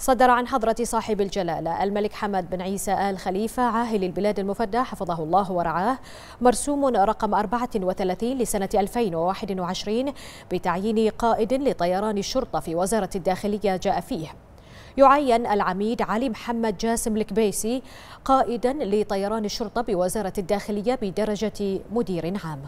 صدر عن حضرة صاحب الجلالة الملك حمد بن عيسى آل خليفة عاهل البلاد المفدى حفظه الله ورعاه مرسوم رقم 34 لسنة 2021 بتعيين قائد لطيران الشرطة في وزارة الداخلية جاء فيه. يعين العميد علي محمد جاسم الكبيسي قائدا لطيران الشرطة بوزارة الداخلية بدرجة مدير عام.